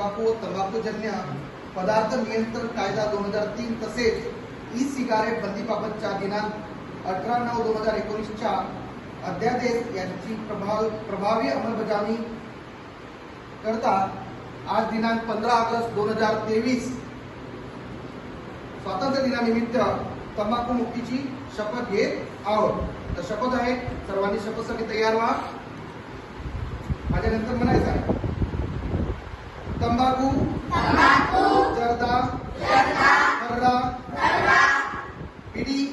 तंबाखू व तंबाखूजन्य पदार्थ नियंत्रण कायदा दोन हज़ार तीन तसेच ई सिगारेट बंदीबाबतच्या दिनांक अठरा नऊ दोन हज़ार एकोणीसच्या अध्यादेश यांची प्रभाव, प्रभावी अंमलबजावणी करता आज दिनांक पंधरा ऑगस्ट दोन हज़ार तेवीस स्वातंत्र्य दिनानिमित्त तंबाखू मुक्तीची शपथ घेत आहोत. तर शपथ आहे, सर्वांनी शपथसाठी तयार व्हा. माझ्या म्हणायचं आहे तंबाखू जर्दा खर्रा बिडी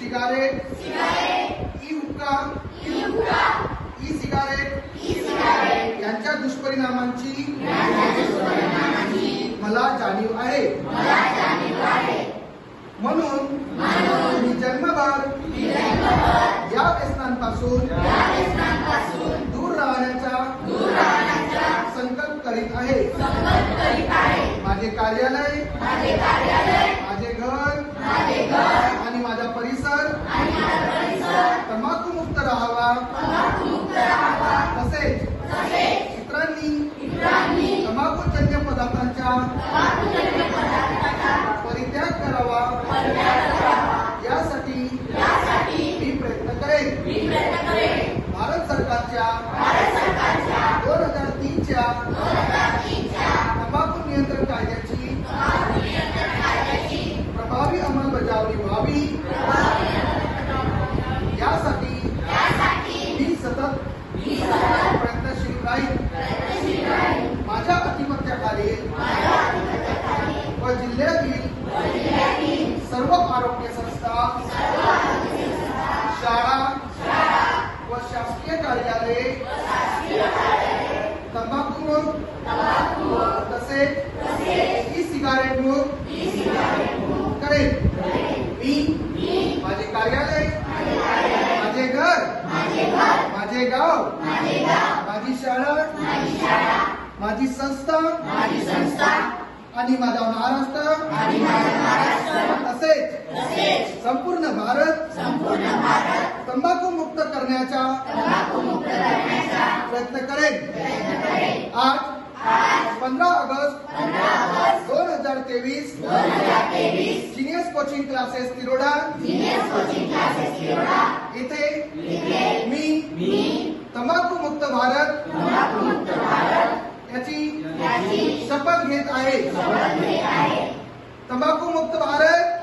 सिगारेट ई हुक्का ई हुक्का ई सिगारेट यांच्या दुष्परिणामांची मला जाणीव आहे. म्हणून मी जन्मभर या व्यसनांपासून करीत आहे. माझे कार्यालय माझे घर आणि माझा परिसर. तंबाखू मुक्त राहावा. तसेच इतरांनी तंबाखूजन्य पदार्थांच्या परित्याग करावा. यासाठी मी प्रयत्न करेन. भारत सरकारच्या तीनच्या तंबाखू नियंत्रण कायद्याची प्रभावी अंमलबजावणी व्हावी यासाठी मी सतत प्रयत्नशील राहील. माझ्या अधिपत्याखाली व जिल्ह्यातील सर्व आरोग्य संस्था शाळा व शासकीय कार्यालये माझी शाळा माझी संस्था आणि माझा महाराष्ट्र तसेच संपूर्ण भारत तंबाखू मुक्त करण्याचा प्रयत्न करेन. आज पंधरा ऑगस्ट दोन हजार तेवीस सिनियर्स कोचिंग क्लासेस तिरोडा. इथे भारत। याची शपथ घेत आहे। तंबाखू मुक्त भारत।